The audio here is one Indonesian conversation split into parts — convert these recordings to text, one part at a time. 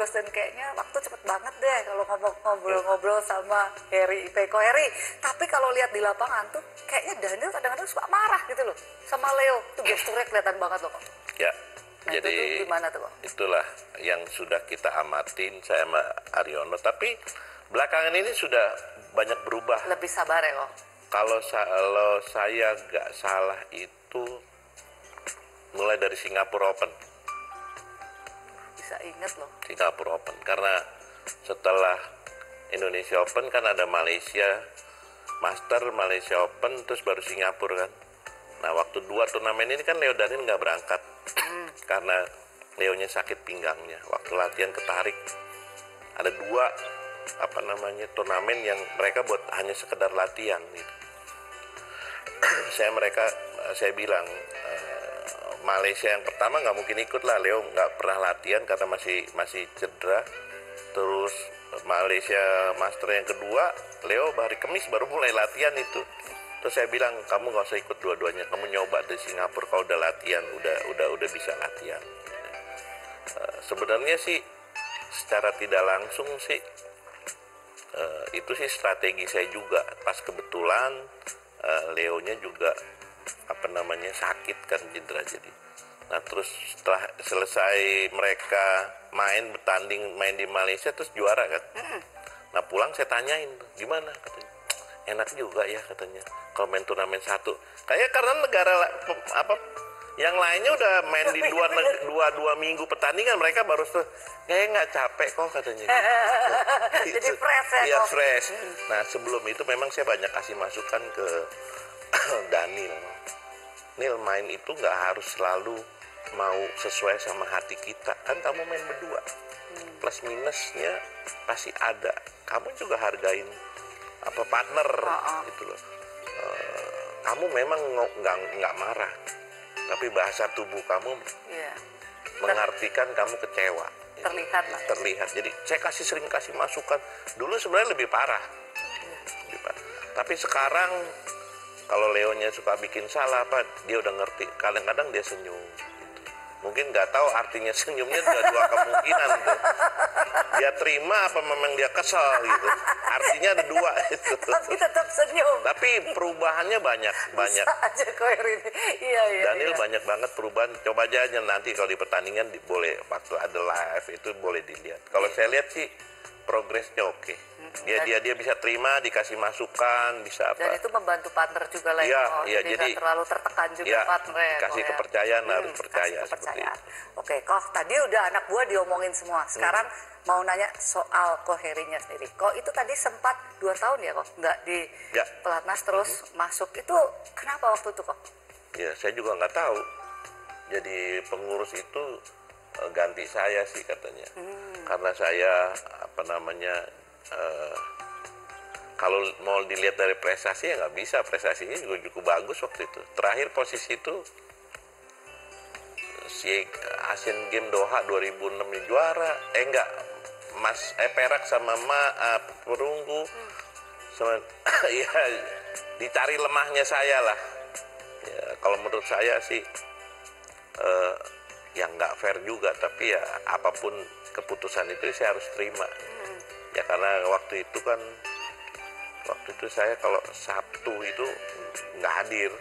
plus dan kayaknya waktu cepet banget deh kalau ngobrol-ngobrol sama Harry Peko Harry. Tapi kalau lihat di lapangan tuh kayaknya Daniel kadang-kadang suka marah gitu loh sama Leo. Tuh gesturnya kelihatan banget loh kok. Ya, Nah, jadi itu tuh gimana tuh, itulah yang sudah kita amatin saya sama Aryono. Tapi belakangan ini sudah banyak berubah. Lebih sabar ya kok. Kalau kalau saya nggak salah itu mulai dari Singapura Open. Bisa inget loh. Singapura Open karena setelah Indonesia Open kan ada Malaysia Master, Malaysia Open, terus baru Singapura kan. Nah waktu dua turnamen ini kan Leo Daniel nggak berangkat karena Leonya sakit pinggangnya. Waktu latihan ketarik ada dua apa namanya turnamen yang mereka buat hanya sekedar latihan gitu. saya mereka saya bilang eh, Malaysia yang pertama nggak mungkin ikut lah. Leo nggak pernah latihan karena masih masih cedera. Terus Malaysia Master yang kedua Leo hari Kamis baru mulai latihan itu. Terus saya bilang kamu nggak usah ikut dua-duanya. Kamu nyoba di Singapura kau udah latihan udah udah udah bisa latihan. Eh, sebenarnya sih secara tidak langsung sih eh, itu sih strategi saya juga. Pas kebetulan eh, Leonya juga apa namanya sakit kan cedera jadi nah terus setelah selesai mereka main bertanding main di Malaysia terus juara kan? Nah pulang saya tanyain gimana? katanya. Enak juga ya katanya. Kalau main turnamen satu. Kayak karena negara apa yang lainnya udah main di dua dua dua minggu pertandingan mereka baru tuh kayak nggak capek kok katanya. Jadi Itu. fresh ya Iya fresh. Nah sebelum itu memang saya banyak kasih masukan ke Daniel. Nil main itu nggak harus selalu mau sesuai sama hati kita. Kan kamu main berdua. Plus minusnya pasti ada. Kamu juga hargain apa partner Ah, gitu loh. Eh, kamu memang nggak nggak marah, tapi bahasa tubuh kamu Iya. mengartikan kamu kecewa. Terlihat lah. terlihat. Jadi saya kasih sering kasih masukan. Dulu sebenarnya lebih parah. Lebih parah. Tapi sekarang kalau Leonya suka bikin salah apa, dia udah ngerti. Kadang-kadang dia senyum. Mungkin nggak tahu artinya senyumnya ada dua kemungkinan tuh. Dia terima apa memang dia kesel gitu. Artinya ada dua itu. Tapi tetap senyum. Tapi perubahannya banyak, banyak. Bisa aja Harry ini. Iya, iya. Daniel iya. banyak banget perubahan. Coba aja nanti kalau di pertandingan di- boleh waktu ada live itu boleh dilihat. Kalau saya lihat sih progresnya oke. Dia dan- dia dia bisa terima, dikasih masukan, bisa Dan apa? itu membantu partner juga lah Iya, ya. kok. iya, jadi terlalu tertekan juga Iya, partner ya. kasih kok ya. kepercayaan, harus kasih percaya seperti kepercayaan. Oke, kok tadi udah anak buah diomongin semua. Sekarang Hmm. mau nanya soal koherinya sendiri. Kok itu tadi sempat dua tahun ya kok nggak di Ya. Hmm. pelatnas terus masuk itu kenapa waktu itu kok? Ya saya juga nggak tahu. Jadi pengurus itu eh, ganti saya sih katanya. Karena saya apa namanya eh, kalau mau dilihat dari prestasi ya nggak bisa prestasinya juga cukup bagus waktu itu. Terakhir posisi itu si Asian Game Doha 2006 nya juara. Eh enggak, Mas eh perak sama ma eh, perunggu sama ya dicari lemahnya saya lah. Ya, kalau menurut saya sih eh, yang nggak fair juga, tapi ya apa pun keputusan itu saya harus terima. Ya karena waktu itu kan waktu itu saya kalau Sabtu itu nggak hadir.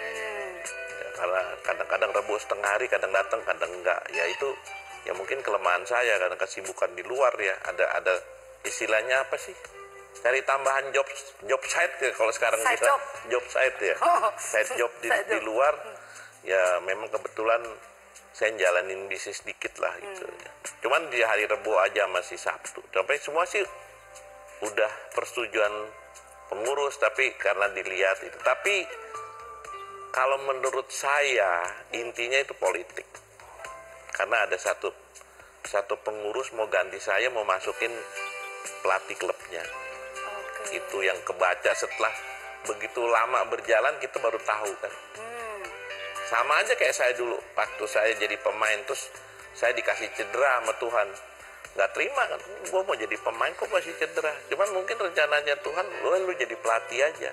Ya, karena kadang-kadang Rabu setengah hari, kadang datang, kadang enggak. Ya itu ya mungkin kelemahan saya karena kesibukan di luar ya. Ada ada istilahnya apa sih? Cari tambahan job job site ya kalau sekarang Side kita job. job site ya. Oh, Side job di, side di job. luar ya memang kebetulan saya jalanin bisnis dikit lah gitu. Hmm. Cuman di hari Rebo aja masih Sabtu. Sampai semua sih udah persetujuan pengurus tapi karena dilihat itu. Tapi kalau menurut saya intinya itu politik. Karena ada satu satu pengurus mau ganti saya mau masukin pelatih klubnya. Oke. Itu yang kebaca setelah begitu lama berjalan kita baru tahu kan. Hmm. Sama aja kayak saya dulu waktu saya jadi pemain terus saya dikasih cedera sama Tuhan. Nggak terima kan, gue mau jadi pemain kok masih cedera. Cuman mungkin rencananya Tuhan, lu, lu jadi pelatih aja.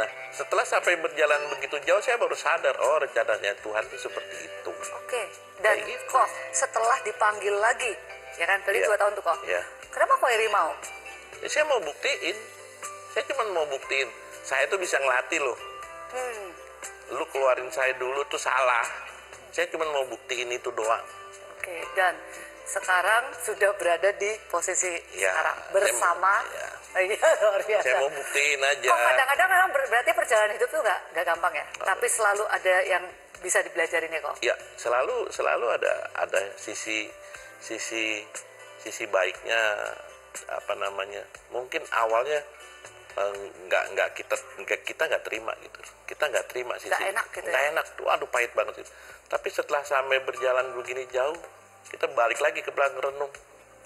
Nah setelah sampai berjalan begitu jauh saya baru sadar, oh rencananya Tuhan itu seperti itu. Oke, dan Kayak gitu. kok setelah dipanggil lagi ya kan? Tadi Iya. dua tahun tuh kok. Iya. Kenapa kok Eri mau? Ya, saya mau buktiin. Saya cuma mau buktiin. Saya tuh bisa ngelatih loh. Hmm. Lu keluarin saya dulu tuh salah. Saya cuma mau buktiin itu doang. Oke, dan sekarang sudah berada di posisi Ya, sekarang saya bersama. mau- ya. Iya, luar biasa. Saya mau buktiin aja. Kok kadang-kadang memang ber- berarti perjalanan hidup tuh nggak nggak gampang ya. Tapi selalu ada yang bisa dipelajarin ya kok. Ya, selalu selalu ada ada sisi sisi sisi baiknya apa namanya? Mungkin awalnya eh, nggak nggak kita nggak kita nggak terima gitu. Kita nggak terima sisi Nggak enak gitu ya? enak tuh, aduh pahit banget itu. Tapi setelah sampai berjalan begini jauh, kita balik lagi ke belakang renung.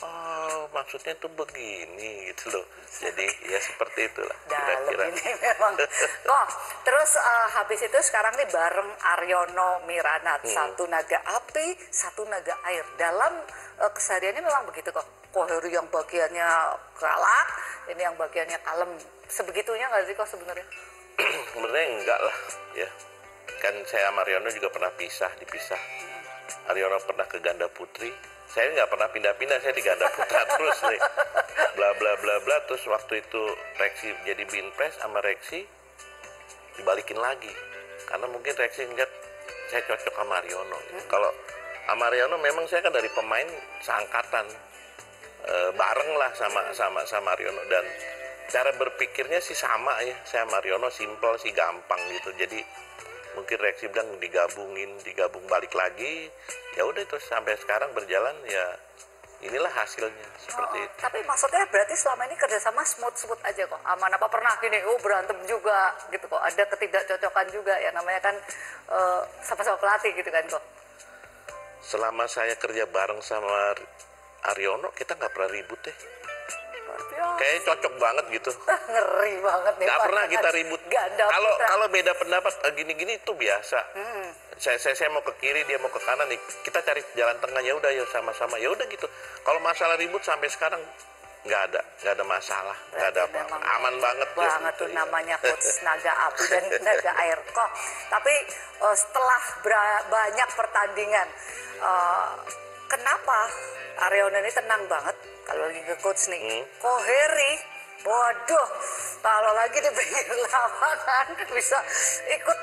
Oh, maksudnya tuh begini gitu loh. Jadi ya seperti itulah kira-kira. ini memang kok terus eh, habis itu sekarang nih bareng Aryono Miranat Hmm. satu naga api satu naga air dalam eh, kesehariannya memang begitu kok Koheri yang bagiannya galak ini yang bagiannya kalem sebegitunya nggak sih kok sebenarnya? Sebenarnya enggak lah ya. Kan saya sama Aryono juga pernah pisah dipisah. Aryono pernah ke ganda putri. Saya nggak pernah pindah-pindah saya di ganda putra terus nih bla bla bla bla. Terus waktu itu Reksi jadi binpres sama Reksi dibalikin lagi. Karena mungkin Reksi ngeliat saya cocok sama Aryono gitu. kalau sama Aryono memang saya kan dari pemain seangkatan eh, bareng lah sama sama sama Aryono dan cara berpikirnya sih sama ya. Saya sama Aryono simple sih gampang gitu. Jadi mungkin reaksi bilang digabungin digabung balik lagi. Ya udah terus sampai sekarang berjalan ya inilah hasilnya seperti Oh, itu. tapi maksudnya berarti selama ini kerjasama smooth smooth aja kok. Aman apa pernah gini oh berantem juga gitu kok. Ada ketidakcocokan juga ya namanya kan eh, sama-sama pelatih gitu kan kok. Selama saya kerja bareng sama Aryono kita nggak pernah ribut deh. Kayaknya cocok banget gitu. Ngeri banget nih nggak pernah kita ribut. kalau kalau beda pendapat eh, gini-gini itu biasa. Hmm. saya, saya saya mau ke kiri dia mau ke kanan nih. Kita cari jalan tengah ya udah yuk sama-sama. Ya udah gitu. Kalau masalah ribut sampai sekarang nggak ada nggak ada masalah nggak ada apa aman banget ya. banget tuh namanya coach naga api dan naga air. Kok tapi eh, setelah banyak pertandingan eh, kenapa? Aryono ini tenang banget kalau lagi ke coach nih. Hmm. kok Heri waduh kalau lagi di pinggir lapangan bisa ikut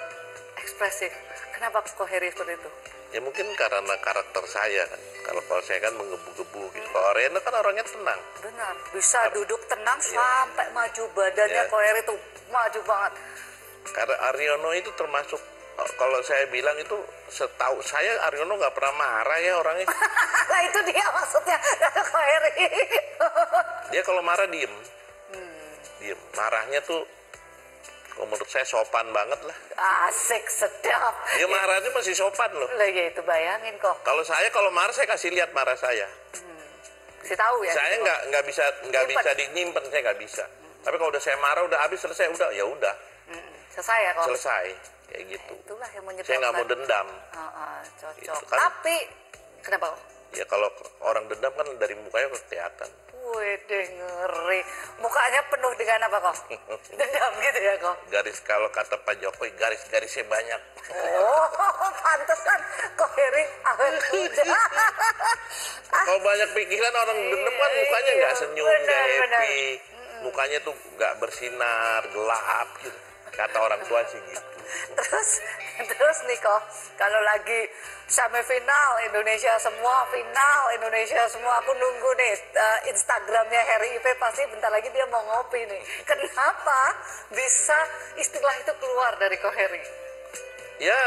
ekspresif kenapa kok Heri seperti itu? Ya mungkin karena karakter saya kan. Kalau kalau saya kan menggebu-gebu gitu. Kalau Rena kan orangnya tenang. Benar bisa duduk tenang sampai maju badannya Iya. kok Heri tuh maju banget. Karena Aryono itu termasuk kalau saya bilang itu setahu saya Aryono nggak pernah marah ya orangnya. Nah itu dia maksudnya. Kok Heri dia kalau marah diem. Diem. Marahnya tuh kalau menurut saya sopan banget lah. Asik sedap. Dia marahnya masih sopan loh. Lagi itu bayangin kok. Kalau saya kalau marah saya kasih lihat marah saya. Si tahu ya saya gitu. nggak nggak bisa nggak bisa dinyimpen saya nggak bisa. Tapi kalau udah saya marah udah habis selesai udah ya udah. Mm, selesai ya kok. Selesai kayak gitu. itulah yang menyebabkan saya nggak mau dendam. Heeh, cocok. Gitu kan. tapi kenapa? Kok ya kalau orang dendam kan dari mukanya kelihatan. Wede ngeri mukanya penuh dengan apa kok? Dendam gitu ya kok? Garis kalau kata Pak Jokowi garis-garisnya banyak. Oh pantas kan kok Heri awet muda? Kalau banyak pikiran orang dendam kan mukanya nggak senyum Benar, nggak benar. happy. mukanya tuh nggak bersinar gelap gitu kata orang tua sih gitu. Terus terus nih kok kalau lagi semifinal Indonesia semua final Indonesia semua aku nunggu nih eh, Instagramnya Harry Ipe pasti bentar lagi dia mau ngopi nih. Kenapa bisa istilah itu keluar dari kok Harry? Ya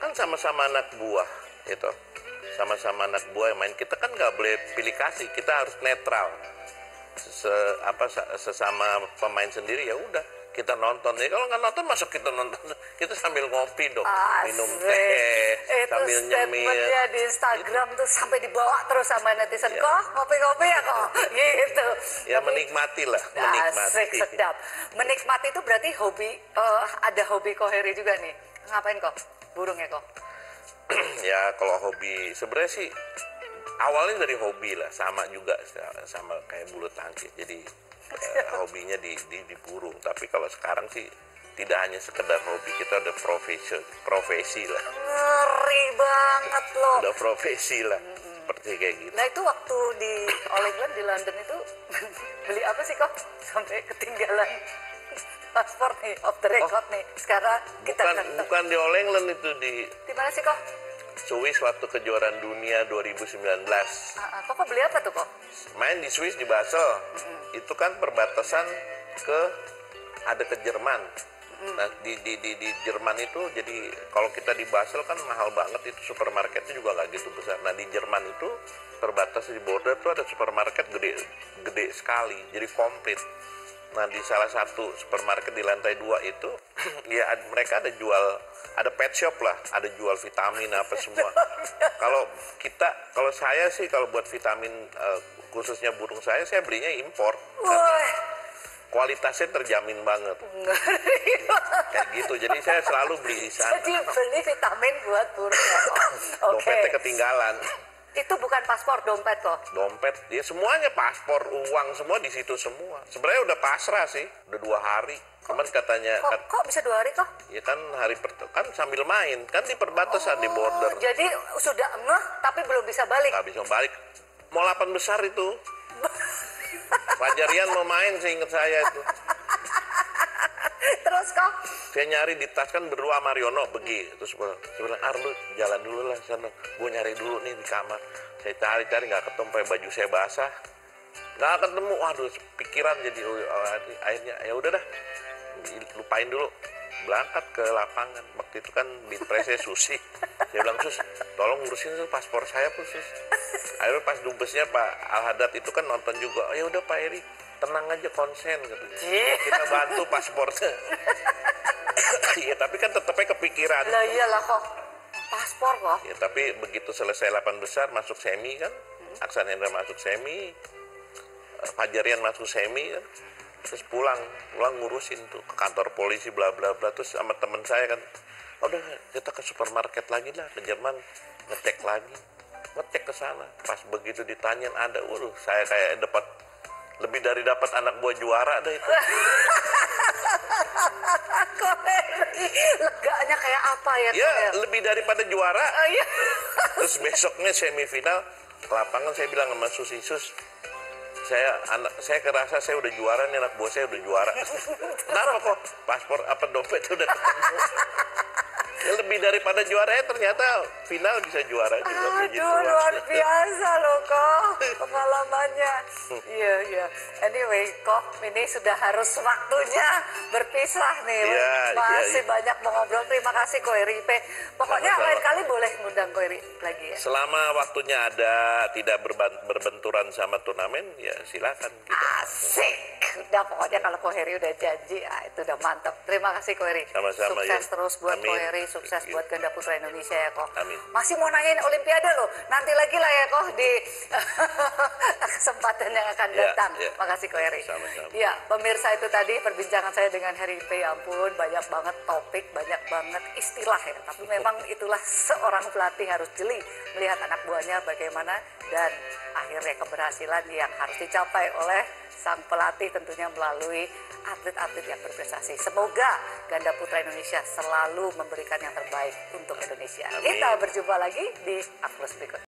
kan sama-sama anak buah gitu. Sama-sama anak buah yang main. Kita kan nggak boleh pilih kasih kita harus netral Se apa sa- sesama pemain sendiri ya udah kita nonton ya kalau nggak nonton masuk kita nonton kita sambil ngopi dong minum Asik. teh itu sambil nyemil statementnya di Instagram tuh sampai dibawa terus sama netizen Ya. kok ngopi-ngopi ya kok gitu ya Tapi- menikmati lah menikmati Asik, sedap. Menikmati itu berarti hobi, eh, ada hobi koheri juga nih. Ngapain kok? Burung ya kok? ya kalau hobi sebenarnya sih awalnya dari hobi lah sama juga sama kayak bulu tangkis jadi eh, hobinya di, di di burung tapi kalau sekarang sih tidak hanya sekedar hobi kita udah profesi profesi lah Ngeri banget loh. udah profesi lah seperti kayak gitu. Nah itu waktu di All England di London itu beli apa sih kok sampai ketinggalan paspor nih off the record nih. Sekarang kita Bukan bukan di All England itu di Di mana sih kok? Swiss waktu kejuaraan dunia 2019. Ah, ah, kok kok beli apa tuh kok? Main di Swiss di Basel. Itu kan perbatasan ke ada ke Jerman. Nah, di, di, di, di Jerman itu jadi kalau kita di Basel kan mahal banget itu supermarketnya juga nggak gitu besar. Nah di Jerman itu terbatas di border tuh ada supermarket gede gede sekali, jadi komplit. Nah di salah satu supermarket di lantai dua itu ya mereka ada jual ada pet shop lah, ada jual vitamin apa semua. kalau kita kalau saya sih kalau buat vitamin eh, khususnya burung saya saya belinya impor. Kualitasnya terjamin banget. Kayak gitu. Jadi saya selalu beli di sana. jadi beli vitamin buat burungnya kok. Oke. Dompetnya ketinggalan. Itu bukan paspor dompet kok. Dompet, ya semuanya paspor, uang semua di situ semua. Sebenarnya udah pasrah sih, udah dua hari. Cuman katanya Kok, kan, kok bisa dua hari kok? ya kan hari per- kan sambil main, kan di perbatasan di border. Oh, jadi sudah ngeh tapi belum bisa balik. Nggak bisa balik. Mau lapan besar itu. Fajarian mau main seingat saya itu. Terus kok? Saya nyari di tas kan berdua Mariono pergi. Terus saya saya bilang, Ar lu jalan dulu lah sana. Gue nyari dulu nih di kamar. Saya cari-cari nggak ketemu, sampai baju saya basah. Nggak ketemu, waduh pikiran jadi oh, akhirnya ya udah dah lupain dulu berangkat ke lapangan waktu itu kan binpresnya Susi dia bilang sus tolong ngurusin tuh paspor saya pun sus akhirnya pas dubesnya Pak Al Hadad itu kan nonton juga oh, ya udah Pak Eri tenang aja konsen Ih. kita bantu paspornya. Iya tapi kan tetapnya kepikiran. Lah iyalah kok. Paspor kok. ya tapi begitu selesai 8 besar masuk semi kan? Aksan Hendra masuk semi eh, Fajarian masuk semi kan? Terus pulang pulang ngurusin tuh ke kantor polisi bla bla bla. Terus sama temen saya kan? Udah kita ke supermarket lagi lah ke Jerman. Ngecek lagi. Ngecek ke sana. Pas begitu ditanyain ada waduh saya kayak dapat lebih dari dapat anak buah juara deh itu? Leganya kayak apa ya? ya lebih daripada juara Oh, iya. Terus besoknya semifinal lapangan saya bilang sama Susi Sus saya anak saya kerasa saya udah juara nih anak buah saya udah juara. Kenapa kok paspor apa dompet udah ketemu? Ya, lebih daripada juaranya ternyata final bisa juara juga Aduh, Tuhan. luar biasa loh kok pengalamannya. Iya, iya. Anyway, kok ini sudah harus waktunya berpisah nih. Masih iya, iya. banyak mau ngobrol. Terima kasih Ko Eri Ipe. Pokoknya Sama-sama. lain kali boleh ngundang Ko Eri lagi ya. Selama waktunya ada tidak berbenturan sama turnamen ya silakan kita. Asik. Udah pokoknya kalau Ko Heri udah janji, ah, itu udah mantap. Terima kasih Ko Heri. Sama-sama, Sukses ya. terus buat Ko Amin. Heri, sukses buat ganda putra Indonesia ya kok. Amin. Masih mau nanyain Olimpiade loh. Nanti lagi lah ya kok di kesempatan yang akan Ya, datang. ya. Makasih Ko Heri. Sama-sama. Ya, pemirsa itu tadi perbincangan saya dengan Heri P. Ya ampun, banyak banget topik, banyak banget istilah ya. Tapi memang itulah seorang pelatih harus jeli melihat anak buahnya bagaimana dan akhirnya keberhasilan yang harus dicapai oleh sang pelatih tentunya melalui atlet-atlet yang berprestasi. Semoga ganda putra Indonesia selalu memberikan yang terbaik untuk Indonesia. Amin. Kita berjumpa lagi di Aklus berikut.